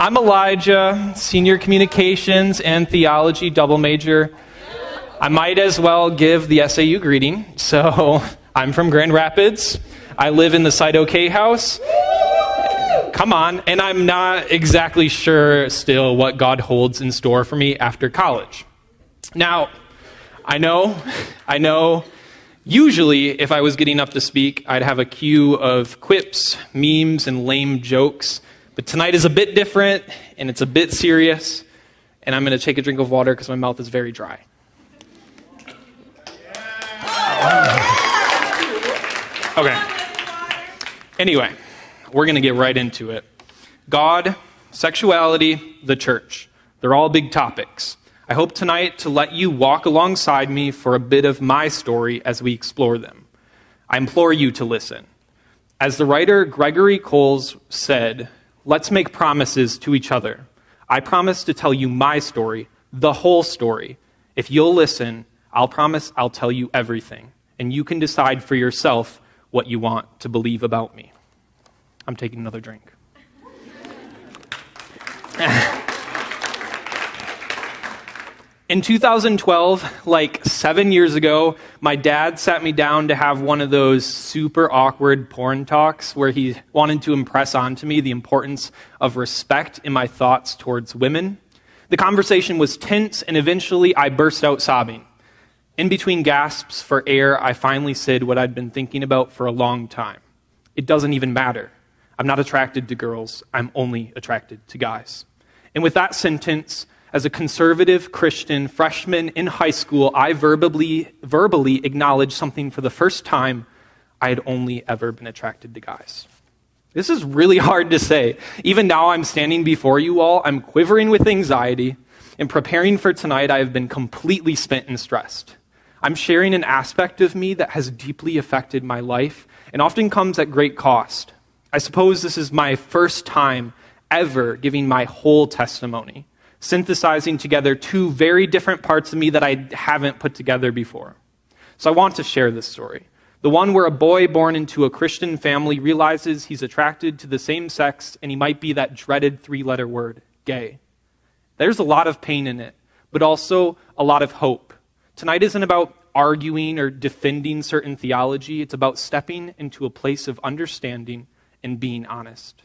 I'm Elijah, senior communications and theology double major. I might as well give the SAU greeting. So, I'm from Grand Rapids. I live in the Site OK house. Come on, and I'm not exactly sure still what God holds in store for me after college. Now, I know, I know Usually, if I was getting up to speak, I'd have a queue of quips, memes, and lame jokes. But tonight is a bit different, and it's a bit serious, and I'm going to take a drink of water because my mouth is very dry. Okay. Anyway, we're going to get right into it. God, sexuality, the church. They're all big topics. I hope tonight to let you walk alongside me for a bit of my story as we explore them. I implore you to listen. As the writer Gregory Coles said, let's make promises to each other. I promise to tell you my story, the whole story. If you'll listen, I'll promise I'll tell you everything, and you can decide for yourself what you want to believe about me. I'm taking another drink. In 2012, like seven years ago, my dad sat me down to have one of those super awkward porn talks where he wanted to impress onto me the importance of respect in my thoughts towards women. The conversation was tense, and eventually I burst out sobbing. In between gasps for air, I finally said what I'd been thinking about for a long time. It doesn't even matter. I'm not attracted to girls, I'm only attracted to guys. And with that sentence, as a conservative Christian freshman in high school, I verbally, verbally acknowledged something for the first time I had only ever been attracted to guys. This is really hard to say. Even now, I'm standing before you all, I'm quivering with anxiety. In preparing for tonight, I have been completely spent and stressed. I'm sharing an aspect of me that has deeply affected my life and often comes at great cost. I suppose this is my first time ever giving my whole testimony synthesizing together two very different parts of me that I haven't put together before. So I want to share this story. The one where a boy born into a Christian family realizes he's attracted to the same sex and he might be that dreaded three letter word, gay. There's a lot of pain in it, but also a lot of hope. Tonight isn't about arguing or defending certain theology, it's about stepping into a place of understanding and being honest.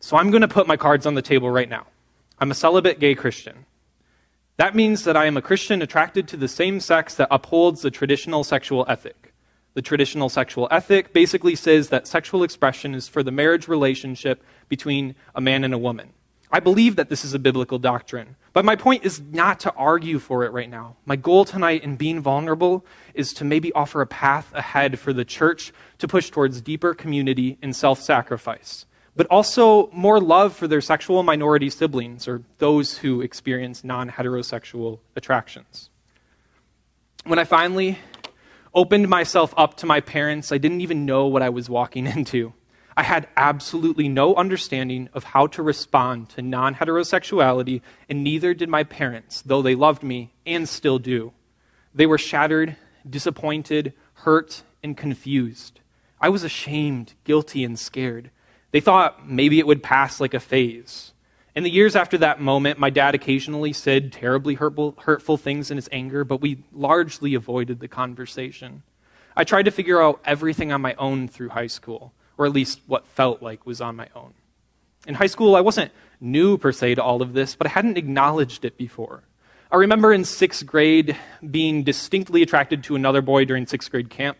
So I'm going to put my cards on the table right now. I'm a celibate gay Christian. That means that I am a Christian attracted to the same sex that upholds the traditional sexual ethic. The traditional sexual ethic basically says that sexual expression is for the marriage relationship between a man and a woman. I believe that this is a biblical doctrine, but my point is not to argue for it right now. My goal tonight in being vulnerable is to maybe offer a path ahead for the church to push towards deeper community and self sacrifice but also more love for their sexual minority siblings or those who experience non heterosexual attractions. When I finally opened myself up to my parents, I didn't even know what I was walking into. I had absolutely no understanding of how to respond to non heterosexuality, and neither did my parents, though they loved me and still do. They were shattered, disappointed, hurt, and confused. I was ashamed, guilty, and scared. They thought maybe it would pass like a phase. In the years after that moment, my dad occasionally said terribly hurtful, hurtful things in his anger, but we largely avoided the conversation. I tried to figure out everything on my own through high school, or at least what felt like was on my own. In high school, I wasn't new per se to all of this, but I hadn't acknowledged it before. I remember in sixth grade being distinctly attracted to another boy during sixth grade camp.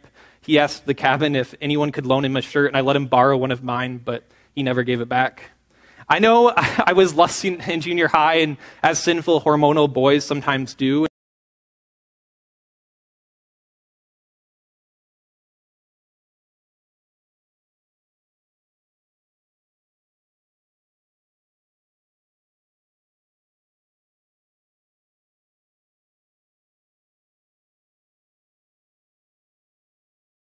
He asked the cabin if anyone could loan him a shirt, and I let him borrow one of mine, but he never gave it back. I know I was lusting in junior high, and as sinful hormonal boys sometimes do,